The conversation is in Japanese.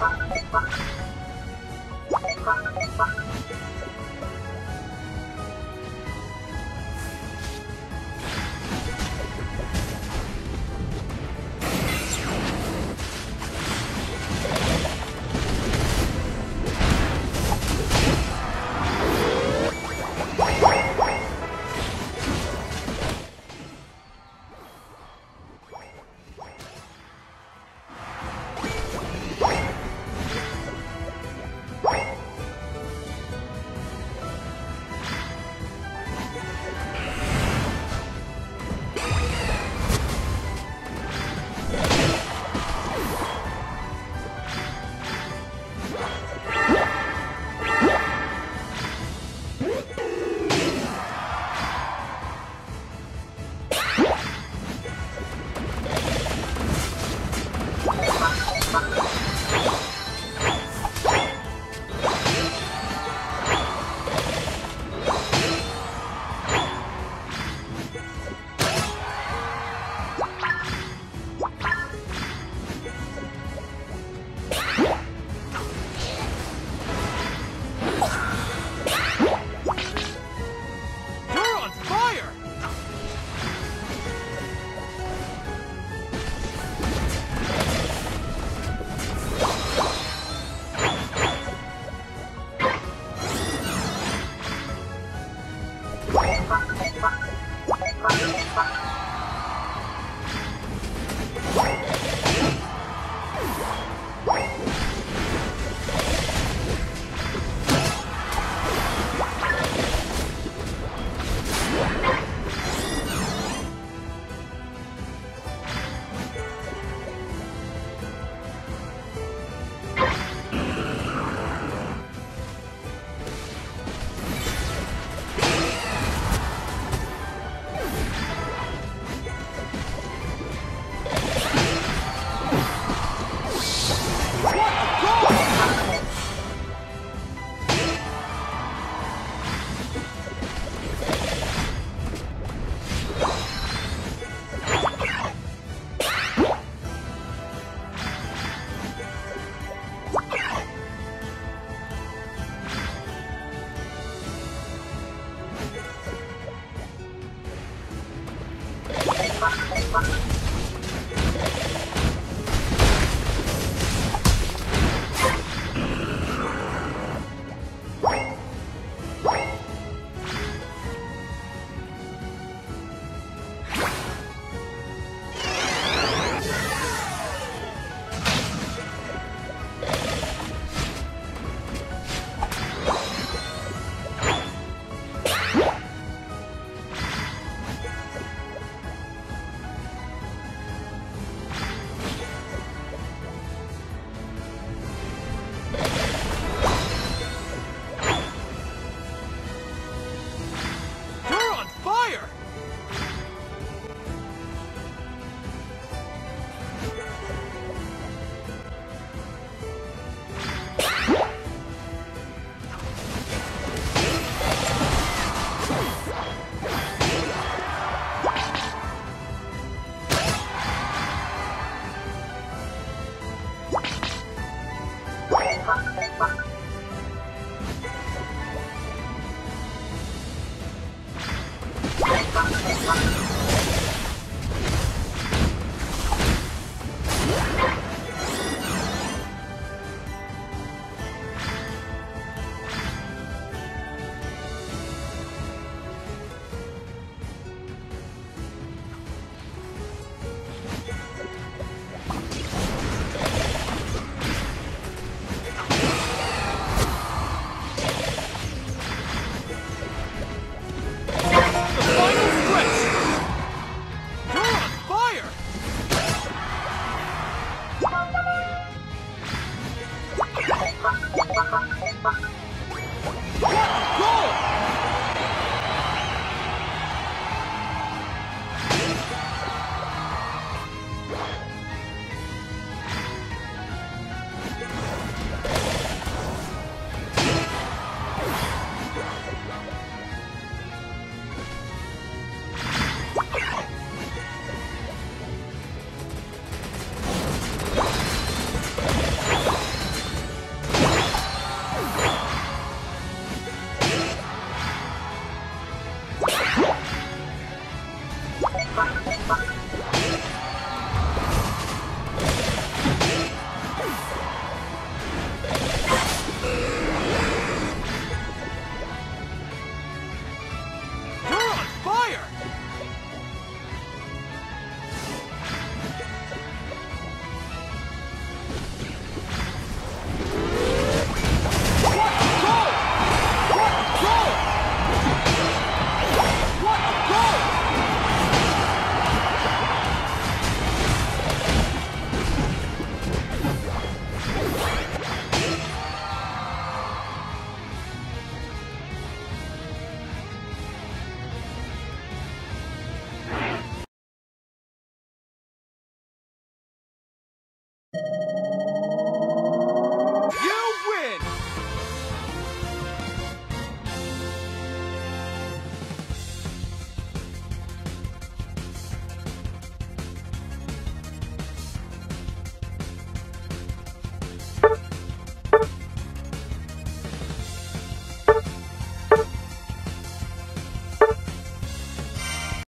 You're on fire! 吧。はい。